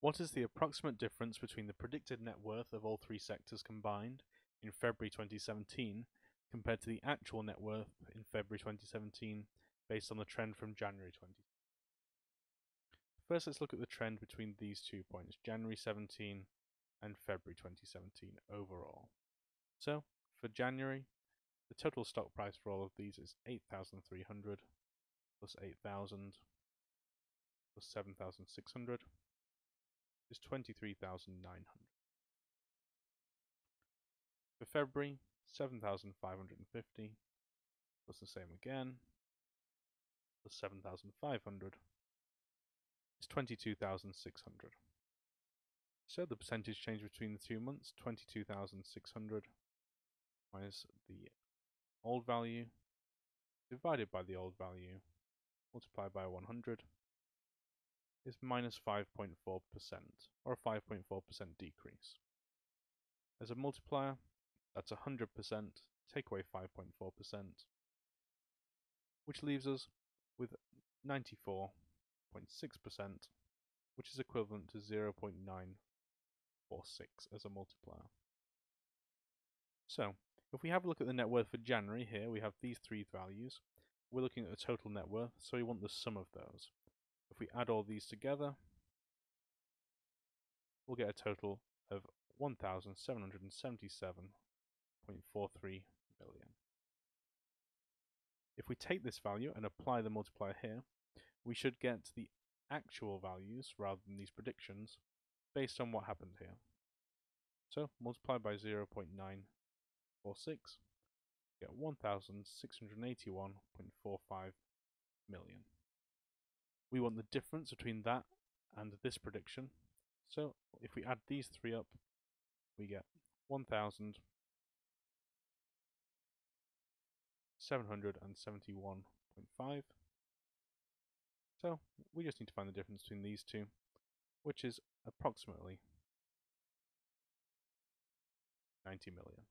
What is the approximate difference between the predicted net worth of all three sectors combined in February 2017 compared to the actual net worth in February 2017 based on the trend from January 2017? First, let's look at the trend between these two points, January 17 and February 2017 overall. So, for January, the total stock price for all of these is 8,300 plus 8,000 plus 7,600 is 23,900. For February, 7,550 plus the same again plus 7,500 is 22,600. So the percentage change between the two months, 22,600 minus the old value divided by the old value multiplied by 100 is minus 5.4% or a 5.4% decrease. As a multiplier, that's 100%, take away 5.4%, which leaves us with 94.6%, which is equivalent to 0.946 as a multiplier. So, if we have a look at the net worth for January here, we have these three values. We're looking at the total net worth, so we want the sum of those. If we add all these together, we'll get a total of 1,777.43 million. If we take this value and apply the multiplier here, we should get the actual values rather than these predictions based on what happened here. So multiply by 0.946, get 1,681.45 million. We want the difference between that and this prediction. So if we add these three up, we get 1,771.5. So we just need to find the difference between these two, which is approximately 90 million.